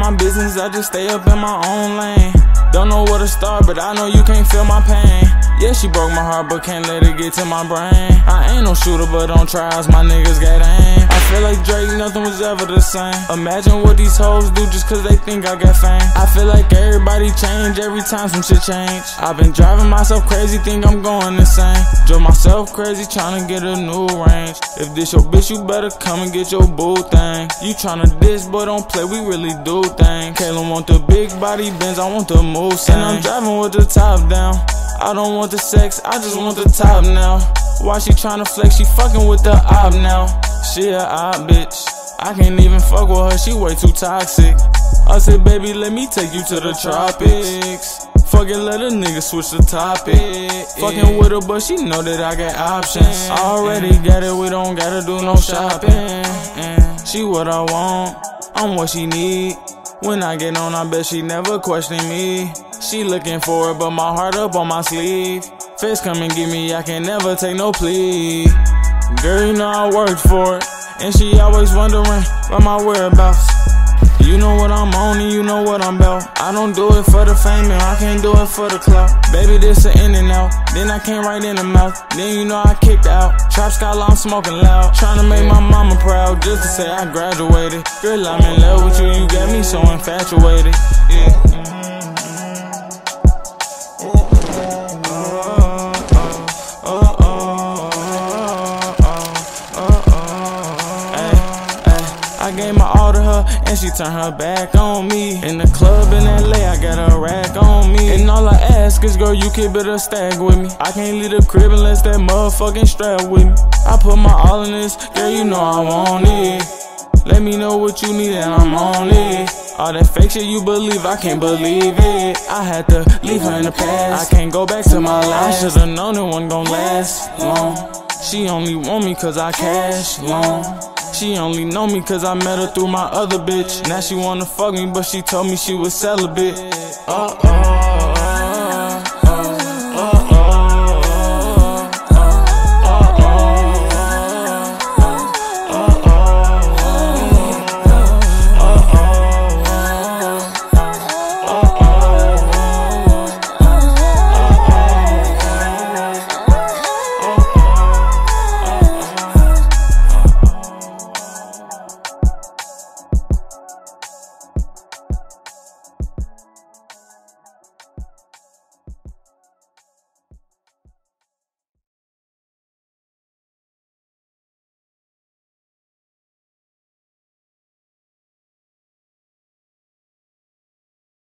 My business, I just stay up in my own lane. Don't know where to start, but I know you can't feel my pain. Yeah, she broke my heart, but can't let it get to my brain. I ain't no shooter, but on trials, my niggas got aim. Feel like Drake, nothing was ever the same. Imagine what these hoes do just cause they think I got fame. I feel like everybody change every time some shit change. I've been driving myself crazy, think I'm going insane. Drove myself crazy, trying to get a new range. If this your bitch, you better come and get your boo thing. You tryna diss, but don't play, we really do things. Kayla want the big body Benz, I want the move. And I'm driving with the top down. I don't want the sex, I just want the top now. Why she tryna flex? She fucking with the op now. She a op bitch. I can't even fuck with her, she way too toxic. I said, baby, let me take you to the tropics. Fucking let a nigga switch the topic. Fucking with her, but she know that I got options. I already got it, we don't gotta do no shopping. She what I want, I'm what she need. When I get on, I bet she never question me. She looking for it, but my heart up on my sleeve. Face come and get me, I can never take no plea. Girl, you know I worked for it. And she always wondering about my whereabouts. You know what I'm on and you know what I'm about. I don't do it for the fame and I can't do it for the clout. Baby, this a in and out. Then I came right in the mouth. Then you know I kicked out. Trap Scala, I'm smoking loud. Trying to make my mama proud just to say I graduated. Girl, I'm in love with you. You got me so infatuated. Yeah. Gave my all to her, and she turned her back on me. In the club in LA, I got a rack on me. And all I ask is, girl, you it a stack with me. I can't leave the crib unless that motherfucking strap with me. I put my all in this, girl, you know I want it. Let me know what you need and I'm on it. All that fake shit you believe, I can't believe it. I had to leave her in the past. I can't go back to my life. I should've known it wasn't gon' last long. She only want me cause I cash long. She only know me cause I met her through my other bitch. Now she wanna fuck me, but she told me she was celibate. Uh oh.